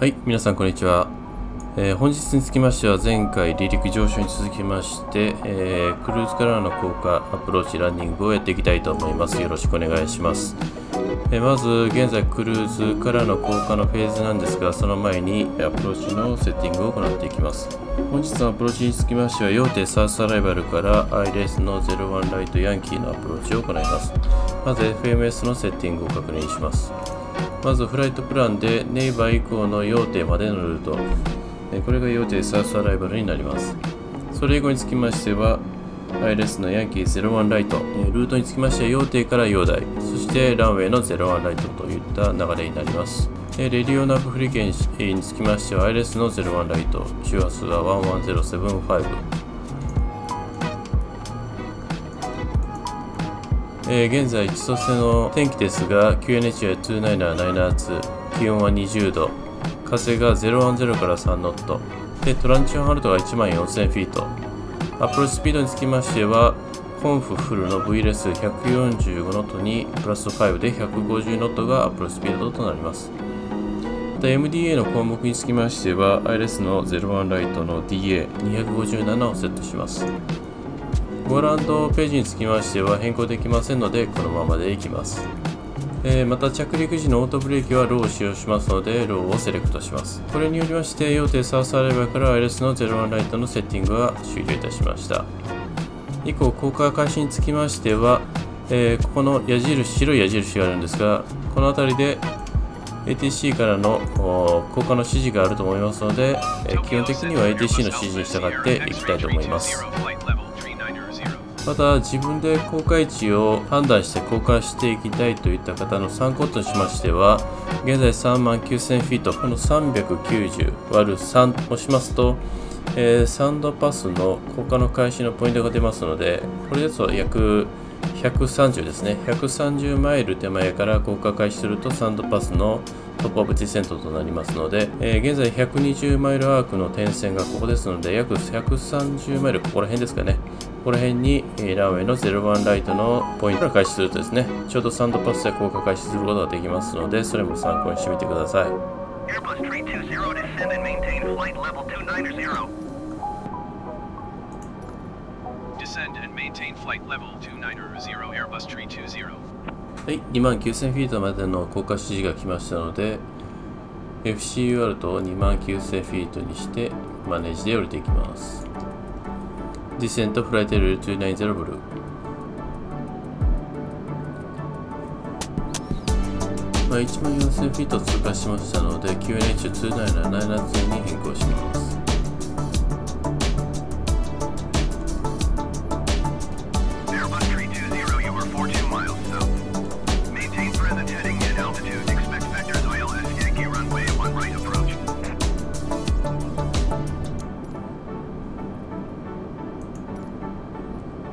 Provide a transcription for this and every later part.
はい、皆さんこんにちは。えー、本日につきましては前回離陸上昇に続きまして、えー、クルーズからの降下アプローチランディングをやっていきたいと思います。よろしくお願いします。えー、まず現在クルーズからの降下のフェーズなんですがその前にアプローチのセッティングを行っていきます。本日のアプローチにつきましては、要点サースアライバルから ILS の01 Right Yankee のアプローチを行います。まず FMS のセッティングを確認します。まずフライトプランでネイバー以降の要点までのルート。これが要点サースアライバルになります。それ以後につきましては ILS のヤンキー01ライト。ルートにつきましては要点から要台。そしてランウェイの01ライトといった流れになります。レディオナブフリケンにつきましては ILS の01ライト。周波数は11075えー、現在千歳の天気ですが QNH は297 two 気温は20度。風が010から3ノット。で Transition Altitude が1万4000フィート。 Approach Speed につきましては Conf Full の VLS145 ノットにプラス5で150ノットが Approach Speed となります。また MDA の項目につきましては ILS の01 Right の DA257 をセットします。ご覧のページにつきましては変更できませんのでこのままでいきます、えー、また着陸時のオートブレーキはローを使用しますのでローをセレクトします。これによりまして要点サースアレバーから ILS の01ライトのセッティングは終了いたしました。以降降下開始につきましては、えー、ここの矢印白い矢印があるんですがこの辺りで ATC からの降下の指示があると思いますので、えー、基本的には ATC の指示に従っていきたいと思います。また自分で公開値を判断して公開していきたいといった方の参考としましては現在3万9000フィートこの 390÷3 をしますと、えー、サンドパスの降下の開始のポイントが出ますのでこれですと約130ですね。130マイル手前から降下開始するとサンドパスのトップオブディセントとなりますので、えー、現在120マイルアークの点線がここですので約130マイルここら辺ですかね。ここら辺に、えー、ランウェイの01ライトのポイントから開始するとですねちょうどサンドパスで降下開始することができますのでそれも参考にしてみてください。Descend and maintain flight level 290 Airbus 320はい、2万9000フィートまでの降下指示が来ましたので FCUR と2万9000フィートにしてマネージで降りていきます。ディセントフライテル290ブル。ーまあ、1万4000フィート通過しましたので QNH297 に変更します。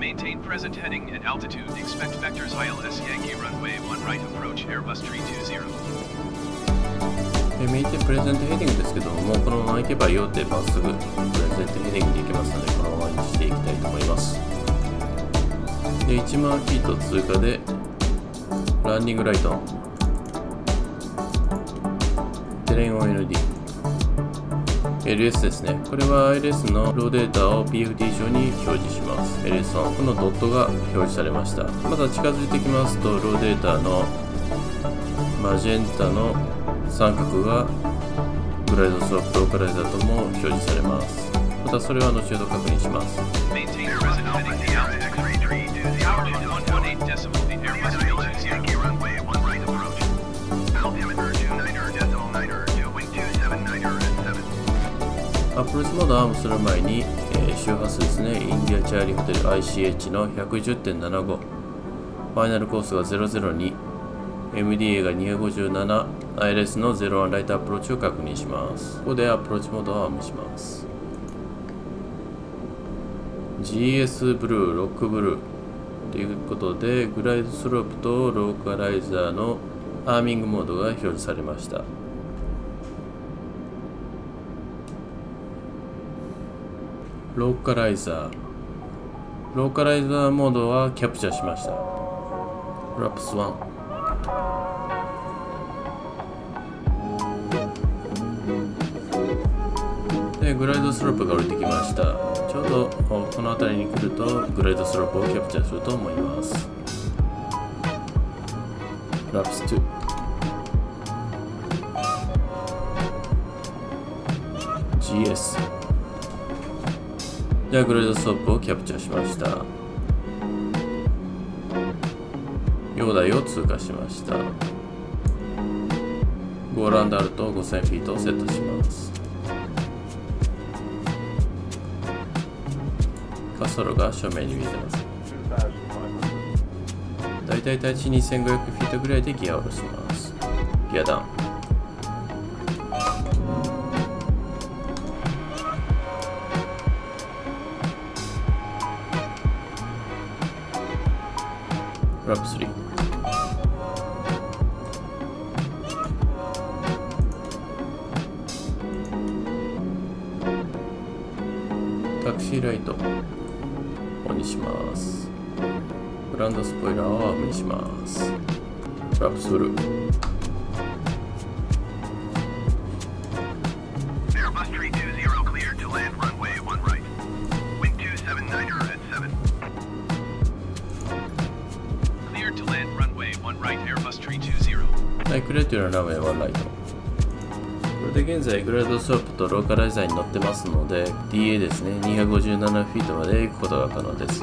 Maintain present heading and altitude. Expect vectors ILS Yankee runway 1 right approach Airbus 320. メインテプレゼントヘディングですけども、このまま行けば要点まっすぐプレゼントヘディングで行けますので、このままにしていきたいと思います。で、1万フィート通過で、ランニングライト、テレン OND、LS ですね。これは LS のローデータを PFD 上に表示します。LS1。このドットが表示されました。また近づいてきますと、ローデータのマジェンタの三角がグライドスロップローカライザーとも表示されます。またそれは後ほど確認します。Approach Mode Arm する前に、えー、周波数ですね、 India Charlie Hotel ICH の110.75、ファイナルコースが002、MDA が257、ILS の01 Right Approach を確認します。ここで Approach Mode を Arm します。GS ブルー、ロックブルーということで、 Glide Slope と Localizer の Arming Mode が表示されました。ローカライザー。ローカライザーモードはキャプチャーしました。ラップス1グライドスロープが降りてきました。ちょうどこの辺りに来るとグライドスロープをキャプチャーすると思います。ラプス2 GS じゃあグライドスロープをキャプチャーしました。容体を通過しました。ゴーランドあると5000フィートをセットします。滑走路が正面に見えてます。だいたい対地2500フィートぐらいでギアを下ろします。ギアダウン。ラップ3タクシーライト。オンにします。グランドスポイラーをオンにします。ラップする 20. はい、クレートのランウェイはライト。これで現在グライドスワップとローカライザーに乗ってますので DA ですね257フィートまで行くことが可能です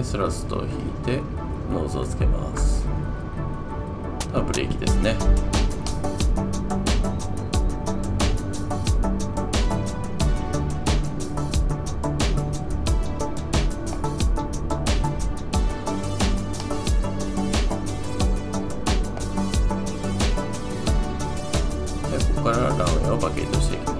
で Thrust を引いて Nose をつけます。あブレーキですね。でここからランウェイを Vacate していきます「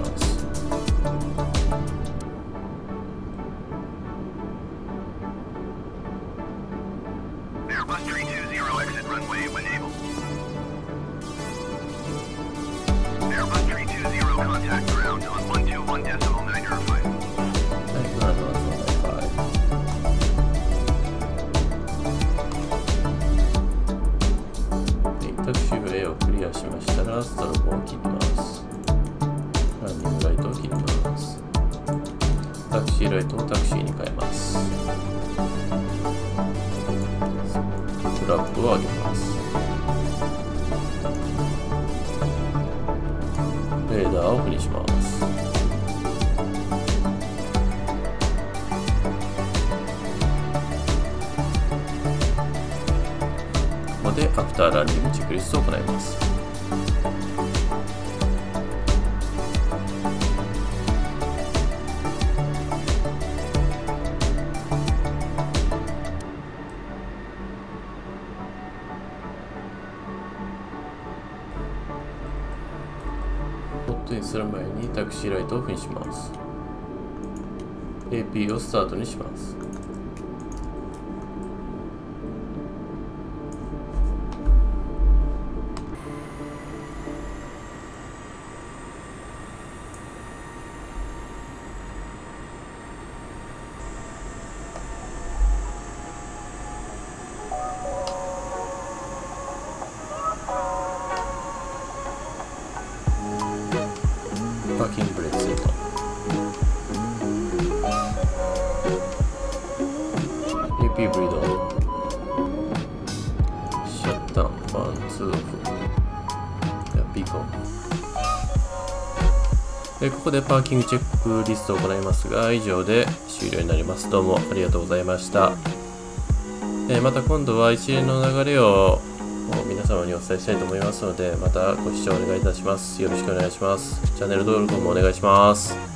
ラップを上げます。レーダーをオフにします。ここでアフターランニングチェックリストを行います。タクシーライトオフにします。AP をスタートにします。ピコン。ここでパーキングチェックリストを行いますが、以上で終了になります。どうもありがとうございました。えまた今度は一連の流れを皆様にお伝えしたいと思いますので、またご視聴お願いいたします。よろしくお願いします。チャンネル登録もお願いします。